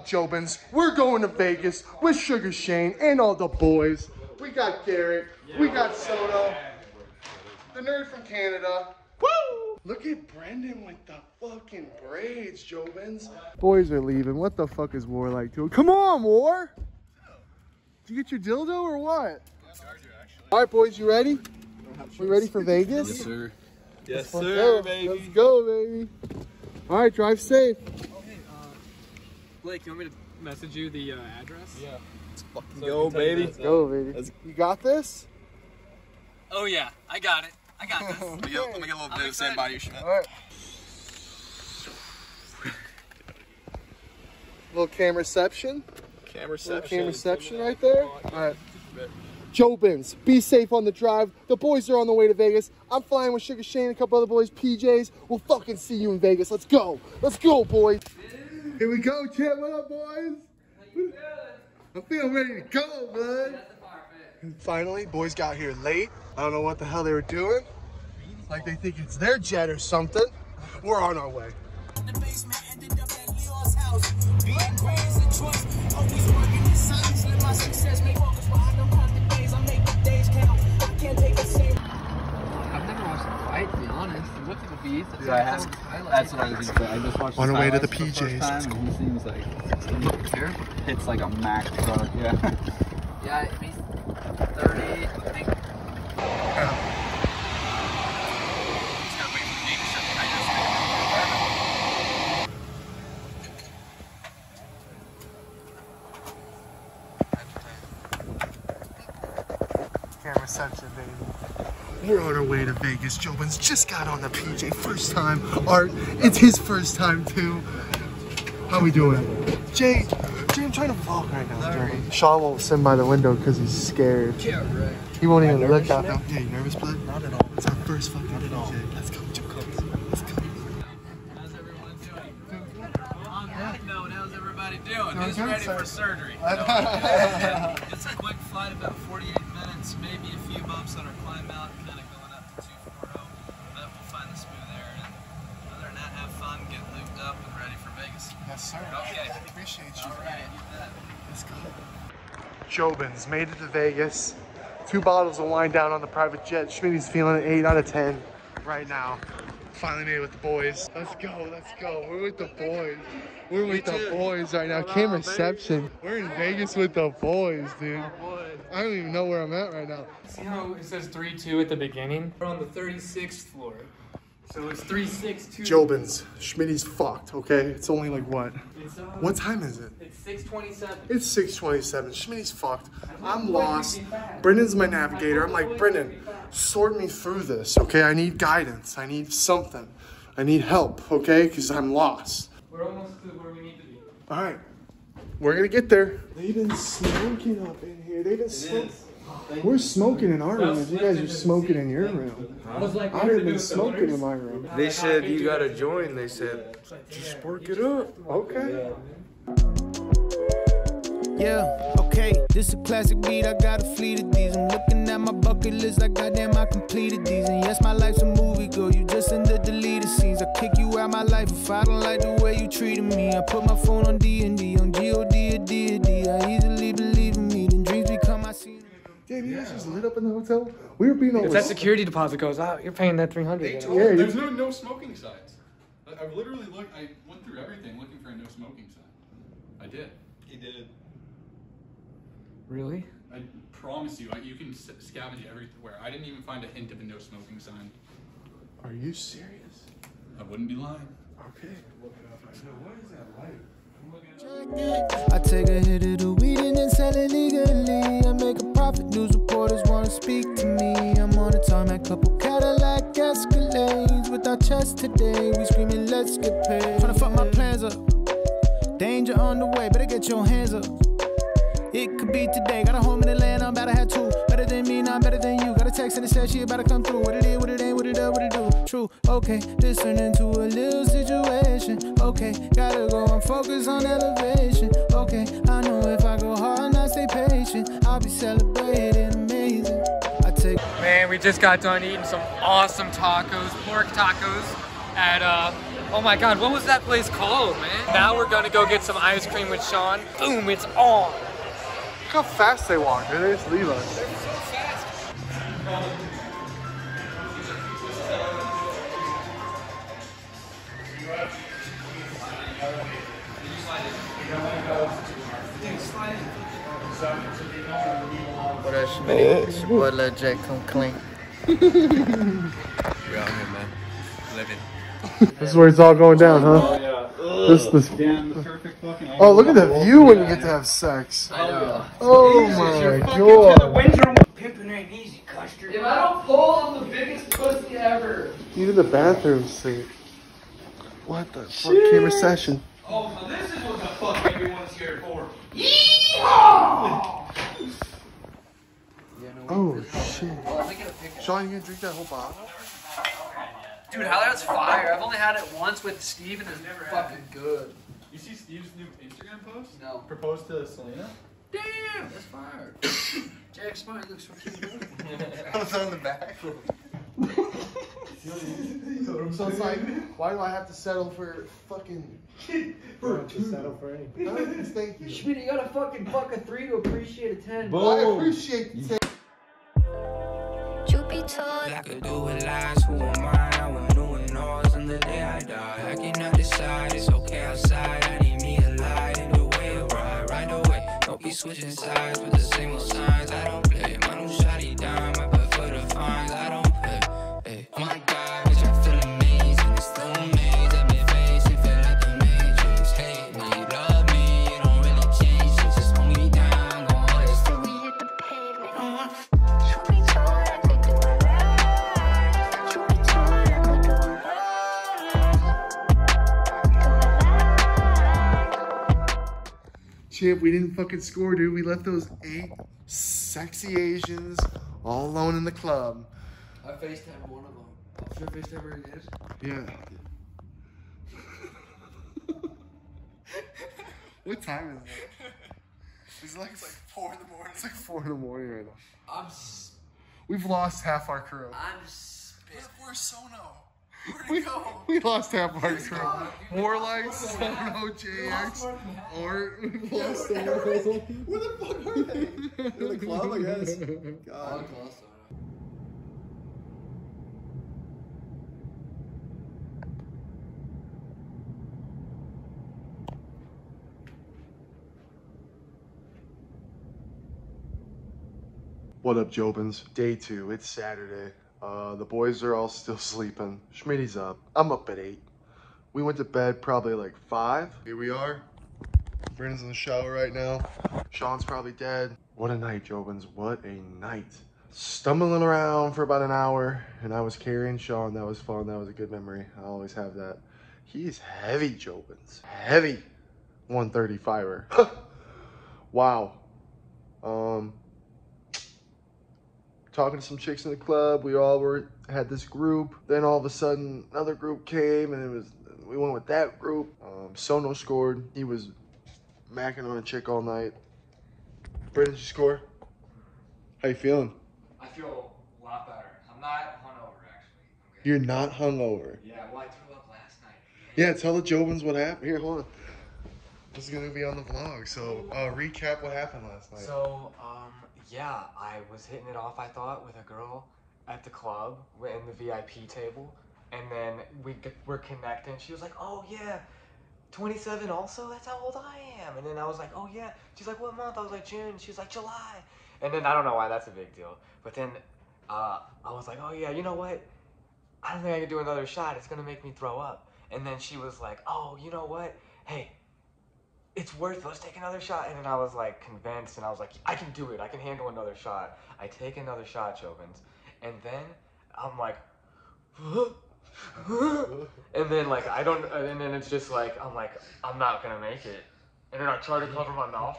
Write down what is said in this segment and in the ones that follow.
up, Jobins? We're going to Vegas with Sugar Sean and all the boys. We got Garrett. We got Soto. The nerd from Canada. Woo! Look at Brendan with the fucking braids, Jobins. Boys are leaving. What the fuck is War like to? Come on, War! Did you get your dildo or what? All right, boys, you ready? We ready for Vegas? Yes, sir. Yes, sir, baby. Let's go, baby. All right, drive safe. Blake, you want me to message you the uh, address? Yeah. It's fucking go, baby. Let's go, baby. You got this? Oh yeah, I got it. I got this. Let me get, let me get a little bit of sand by you, Schmidt. All right. Little cam reception. Camera Little cam reception right there. All right. Jobins, be safe on the drive. The boys are on the way to Vegas. I'm flying with Sugar Sean and a couple other boys, PJs. We'll fucking see you in Vegas. Let's go. Let's go, boys. Here we go, Chip. What up, boys? I'm feeling ready to go, bud. Finally, boys got here late. I don't know what the hell they were doing. Like they think it's their jet or something. We're on our way. the basement, ended up at Leo's house. Being raised in trust, always working in silence. Let my success make focus, but I don't count the days, I make the days count. I can't take the same. I've never watched a fight, to be honest. He looked at the beast. Dude, I have. That's what I was gonna say. I just watched On his our way to the PJs. first Let's time, He seems like hits like a Mack truck. Yeah. Yeah, he's 30, I think. Cam reception, baby. We're on our way to Vegas. Jobins just got on the PJ. First time. Art, it's his first time too. How we doing? Jay, Jay, I'm trying to vlog right now. Jay. Sean won't sit by the window because he's scared. Yeah, right. He won't even look out now. Yeah, you nervous, bud? Not at all. It's our first fucking Not at all. Let's go, Jobins. Let's go. How's everyone doing? On that note, how's everybody doing? Who's ready for surgery? it's a quick flight, about 48 minutes, maybe a few bumps on our climb out, kind of going up to 240, but we'll find the smooth air. And other than that, have fun, get lubed up, and ready for Vegas. Yes, sir. Okay. Appreciate you. All right, you bet. Let's go. Jobins made it to Vegas. Two bottles of wine down on the private jet. Schmitty's feeling an 8 out of 10 right now. Finally made it with the boys. Let's go, let's go. We're with the boys. We're with the boys right now. Came reception. We're in Vegas with the boys, dude. I don't even know where I'm at right now. See how it says 3 2 at the beginning? We're on the 36th floor. So it's 362. Jobins, Schmitty's fucked, okay? It's only like what? It's, uh, What time is it? It's 627. It's 627. Schmitty's fucked. I'm lost. Brendan's my navigator. I'm like, Brendan, sort me through this, okay? I need guidance. I need something. I need help, okay? Because I'm lost. We're almost to where we need to be. All right. We're going to get there. They've been smoking up in here. They've been smoking. We're smoking in our room. If you guys are smoking in your room. I was like, I haven't been smoking in my room. They said you gotta join. They said just work it up. Okay. Yeah, okay, this is a classic beat. I got a fleet of these. I'm looking at my bucket list like goddamn I completed these. And yes, my life's a movie, girl. You just in the deleted scenes. I kick you out my life if I don't like the way you treated me. I put my phone on D and D, on G O D or D or D. I easily believe in Damn, you guys just lit up in the hotel? We were being over. If that security deposit goes out, you're paying that 300 They you know? told Yeah, me you- there's no no smoking signs. I, I've literally looked. I went through everything looking for a no smoking sign. I did. He did. Really? I promise you, I, you can s- scavenge everywhere. I didn't even find a hint of a no smoking sign. Are you serious? I wouldn't be lying. Okay. I take a hit of the weed and then sell it legally. I make a profit. News reporters wanna speak to me. I'm on a tarmac, couple Cadillac Escalades. With our chest today, we screaming, let's get paid. Tryna fuck my plans up. Danger on the way, better get your hands up. It could be today. Got a home in Atlanta, I'm about to have two. Better than me, not better than you. Got a text and it says she about to come through. What it is, what it ain't, what it does, what it do. True, okay. This turned into a little situation. Okay, gotta go and focus on elevation. Okay, I know if I go hard and I stay patient, I'll be celebrating amazing. I take. Man, we just got done eating some awesome tacos, pork tacos, at uh, Oh my god, what was that place called, man? Now we're gonna go get some ice cream with Sean. Boom, it's on. Look how fast they walk. They just leave us. What up, Schmitty? It's your boy Lil J. Come clean. We're out here, man. Living. This is where it's all going down, huh? This, this. Damn, the perfect fucking. Oh, look at the view when you get to have sex. I know. Oh, oh my god. Pimping ain't easy, Custer. If I don't pull, I'm the biggest pussy ever. Even the bathroom seat. What the fuck? Camera session. Oh, so this is what the fuck everyone's here for. Oh shit. Oh, Sean, you gonna drink that whole bottle? Dude, how that's fire. I've only had it once with Steve and it's never fucking good. You see Steve's new Instagram post? No. Proposed to Selena? Damn, that's fire. Jack Smart looks fucking good. What's on the back? So it's like, why do I have to settle for fucking? For to settle for anything. No, thank you. Schmidt, you gotta fucking fuck a three to appreciate a ten. I appreciate the Truth be told, I could do it last. Who am I? The day I die. I cannot decide. It's okay outside. I need me a light in the way I ride. Right away. Don't be switching sides with the same old signs. I don't Champ, we didn't fucking score, dude. We left those eight sexy Asians all alone in the club. I FaceTime one of them. I'm sure FaceTime where it is. Yeah. what time is it? It's like, it's like four in the morning. It's like four in the morning right now. I'm We've lost half our crew. I'm spit. Where's Sono? We, we lost half our crew. Warlight, Sono, JX, Art. We've lost all. Where the fuck are they? In the club, I guess. God. What up, Jobins? Day two. It's Saturday. Uh, the boys are all still sleeping. Schmitty's up. I'm up at eight. We went to bed probably like five. Here we are. Brandon's in the shower right now. Sean's probably dead. What a night, Jobins. What a night. Stumbling around for about an hour, and I was carrying Sean. That was fun. That was a good memory. I always have that. He's heavy, Jobins. Heavy 135er. wow. Um, talking to some chicks in the club. We all were had this group. Then all of a sudden, another group came, and it was we went with that group. Um, Sono scored. He was macking on a chick all night. Brendan, did you score? How you feeling? I feel a lot better. I'm not hungover actually. You're not hungover. Yeah, well I threw up last night. Yeah, tell the Jobins what happened. Here, hold on. This is gonna be on the vlog. So, uh, recap what happened last night. So, um, yeah, I was hitting it off, I thought, with a girl at the club in the VIP table. And then we were connecting. She was like, oh, yeah, 27 also? That's how old I am. And then I was like, oh, yeah. She's like, what month? I was like, June. She was like, July. And then I don't know why that's a big deal. But then uh, I was like, oh, yeah, you know what? I don't think I can do another shot. It's going to make me throw up. And then she was like, oh, you know what? Hey, it's worth it. Let's take another shot. And then I was like convinced, and I was like, I can do it. I can handle another shot. I take another shot, Jobins, and then I'm like, and then like I don't, and then it's just like I'm like I'm not gonna make it. And then I try to cover my mouth.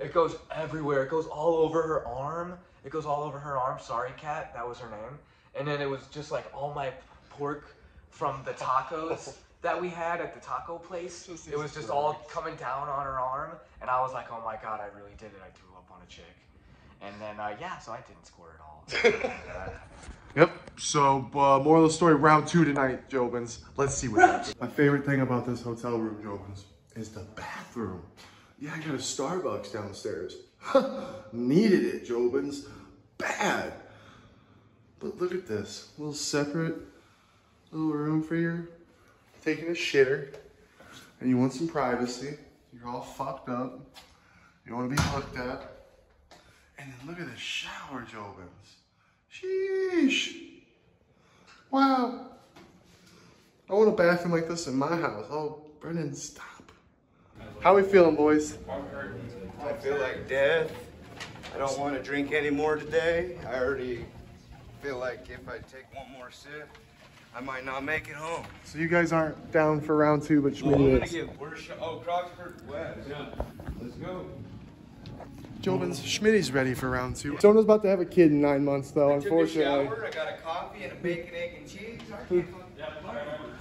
it goes everywhere. It goes all over her arm. It goes all over her arm. Sorry, cat. That was her name. And then it was just like all my pork from the tacos that we had at the taco place. It was just all coming down on her arm, and I was like, "Oh my god, I really did it! I threw up on a chick." And then uh, yeah, so I didn't score at all. Yep. So, uh, moral of the story, round two tonight, Jobins. Let's see what happens. My favorite thing about this hotel room, Jobins, is the bathroom. Yeah, I got a Starbucks downstairs. Needed it, Jobins. Bad. But look at this. little separate little room for your taking a shitter. And you want some privacy. You're all fucked up. You want to be looked up, And then look at the shower, Jobins. Sheesh. Wow. I want a bathroom like this in my house. Oh, Brennan, stop. How we feeling, boys? I feel like death. I don't want to drink anymore today. I already feel like if I take one more sip, I might not make it home. So you guys aren't down for round two, but Oh, I'm Schmitty gonna give. Where's oh Croxford West? Yeah. Let's go. Jobins, Schmitty's ready for round two. Sona's about to have a kid in nine months, though, Took a unfortunately. shower. I got a coffee and a bacon, egg, and cheese.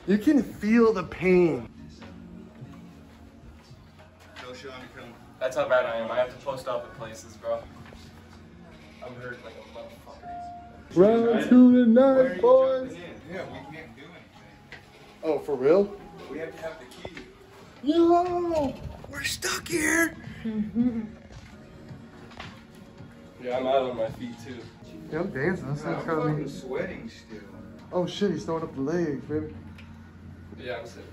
You can feel the pain. Go, Sean, you come. That's how bad I am. I have to post up at places, bro. I'm hurt like a motherfucker. Round two tonight, boys. Yeah, we can't do anything. Oh, for real? We have to have the key. Yo! We're stuck here. Yeah, I'm out on my feet too. Yeah, I'm dancing. That's I'm not kind fucking me. sweating still. Oh shit, he's throwing up the legs, baby. Yeah, I'm sick.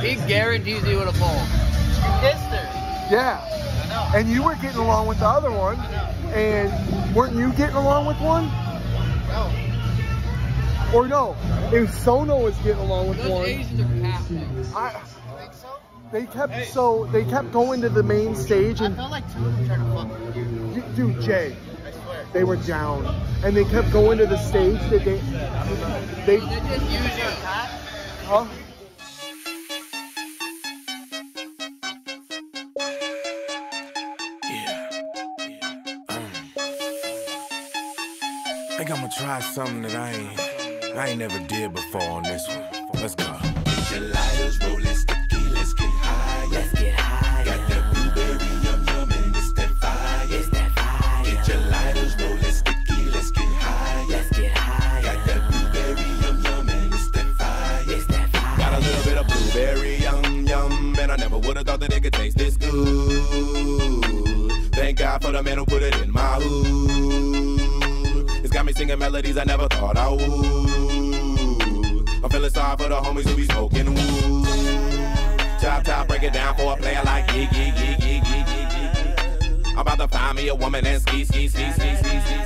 He guarantees you would have pulled. Kissed her. Yeah. And you were getting along with the other one. And weren't you getting along with one? No. Or no, if Sono was getting along with Those one. Asians are I, Think so? they kept so they kept going to the main stage and. I felt like two of them trying to fuck with you. dude Jay, I swear. they were down and they kept going to the stage that they they They just use you as huh? Think I'm gonna try something that I ain't, I ain't never did before on this one. Let's go. Get your lighters rolling sticky, let's get high. Let's get high. Got that blueberry yum yum and it's that fire. It's that fire. Get your lighters rolling sticky, let's get high. Let's get high. Got that blueberry yum yum and it's that fire. It's that fire. Got a little bit of blueberry yum yum, and I never would have thought that it could taste this good. Thank God for the man who put it in my hood. Got me singing melodies I never thought I would. I'm feeling sorry for the homies who be smoking wood. Chop top, break it down for a player like yeah, yeah, yeah, yeah, yeah, yeah. I'm about to find me a woman and ski, ski, ski, ski, ski, ski.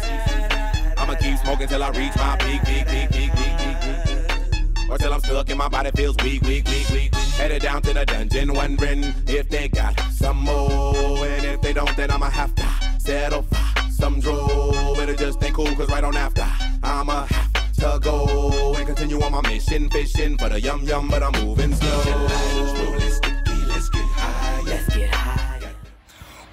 I'ma keep smoking till I reach my peak, peak, peak, peak, peak, peak, peak. Or till I'm stuck and my body feels weak, weak, weak, weak. Headed down to the dungeon, wondering if they got some more. And if they don't, then I'ma have to settle for right on after, I'ma have to go and continue on my mission, fishing for the yum yum, but I'm moving slow.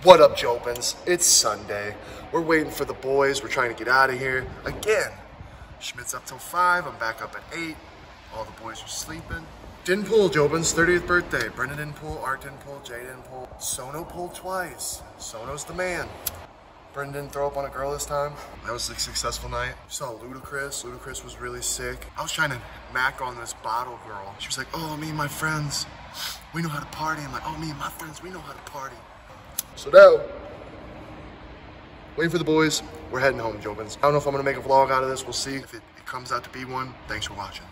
What up, Jobins? It's Sunday. We're waiting for the boys. We're trying to get out of here again. Schmidt's up till five. I'm back up at eight. All the boys are sleeping. Didn't pull Jobin's 30th birthday. Brendan didn't pull, Art didn't pull, Jay didn't pull. Sono pulled twice. Sono's the man. Brendan didn't throw up on a girl this time. That was a successful night. Saw Ludacris. Ludacris was really sick. I was trying to mac on this bottle girl. She was like, oh, me and my friends, we know how to party. I'm like, oh, me and my friends, we know how to party. So now, waiting for the boys. We're heading home, Jobins. I don't know if I'm gonna make a vlog out of this. We'll see. If it, it comes out to be one, thanks for watching.